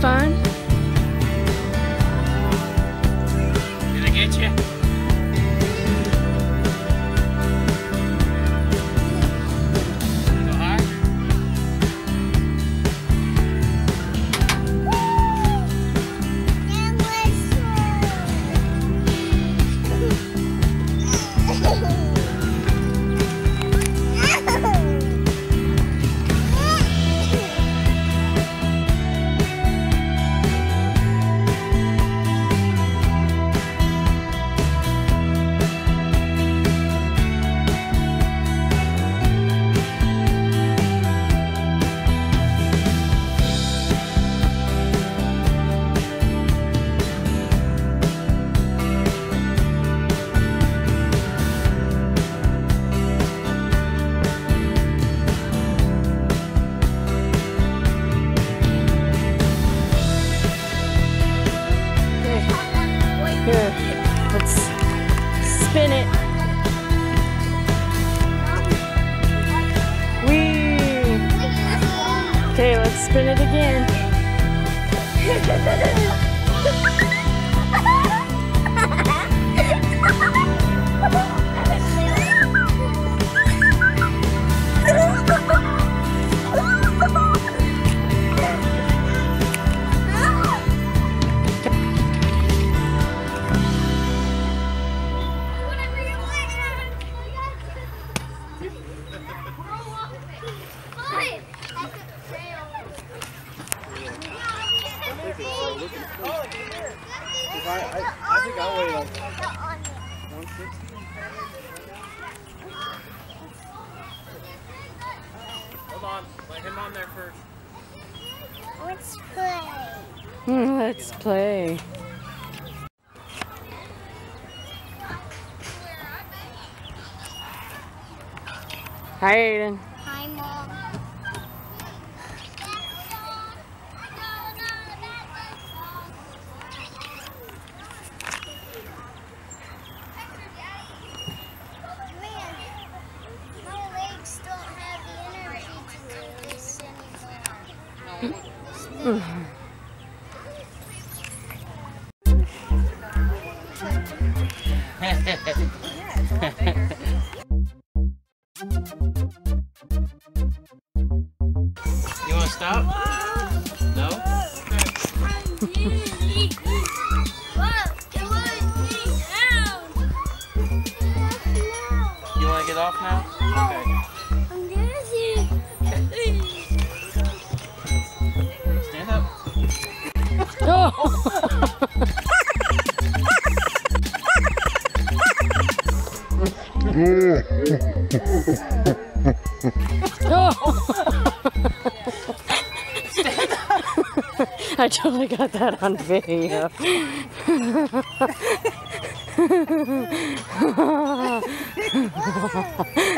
fun? Here, let's spin it. Whee! Okay, let's spin it again. on, let him on there first. Let's play. Let's play. Hi, Aiden. You want to stop? No? You want to get off now? Okay. I totally got that on video.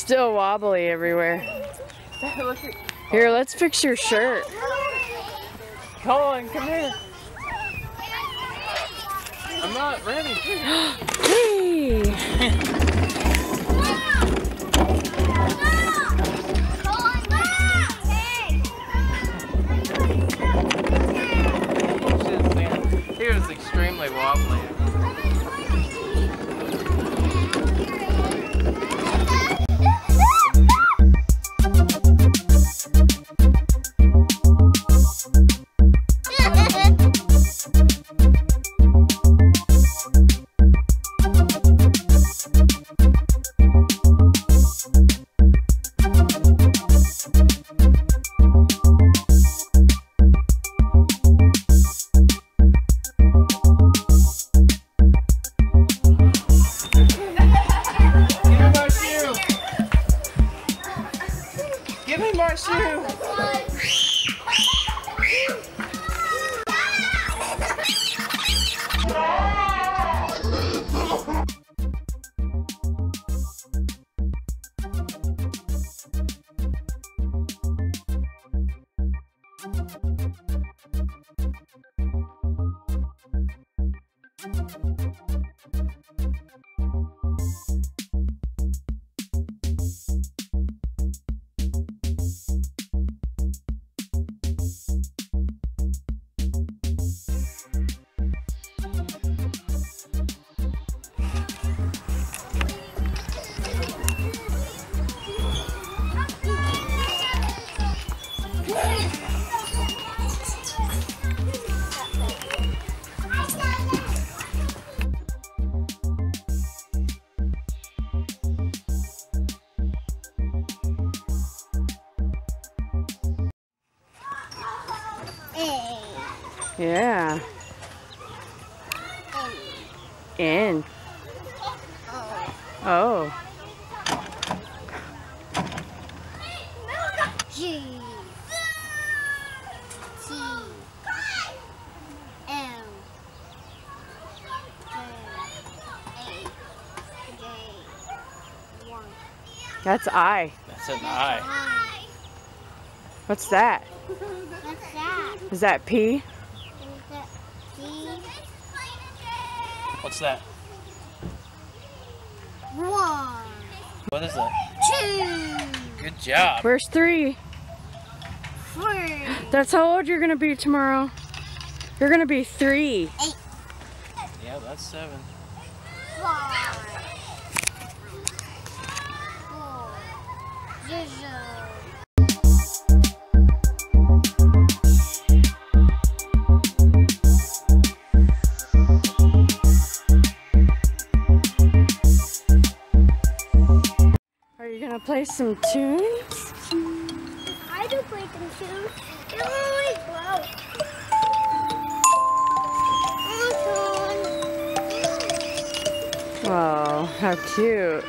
still wobbly everywhere. Here, let's fix your shirt. Colin, come here. I'm not ready. Hey! Extremely wobbly. Yeah. N. N. O. Oh. G. T. M. J. A. J. One. That's I. That's an I. I. What's that? What's that? Is that P? Is that D? What's that? One. What is that? Two. Good job. Where's three? Three. That's how old you're gonna be tomorrow. You're gonna be three. Yeah, that's seven. Five. Are you gonna play some tunes? I do play them too. They're always broke. Oh, how cute.